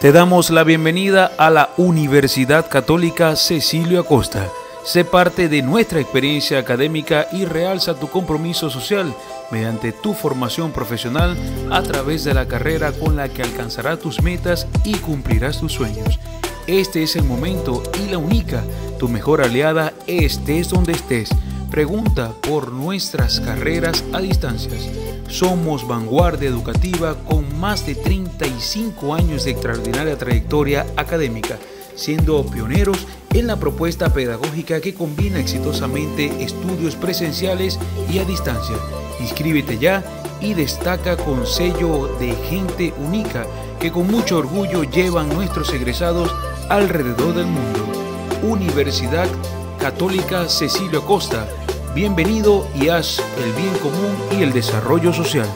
Te damos la bienvenida a la Universidad Católica Cecilio Acosta. Sé parte de nuestra experiencia académica y realza tu compromiso social mediante tu formación profesional a través de la carrera con la que alcanzarás tus metas y cumplirás tus sueños. Este es el momento y la única, tu mejor aliada, estés donde estés. Pregunta por nuestras carreras a distancias. Somos vanguardia educativa con más de 35 años de extraordinaria trayectoria académica, siendo pioneros en la propuesta pedagógica que combina exitosamente estudios presenciales y a distancia. Inscríbete ya y destaca con sello de gente única que con mucho orgullo llevan nuestros egresados alrededor del mundo. Universidad Católica Cecilio Acosta, bienvenido y haz el bien común y el desarrollo social.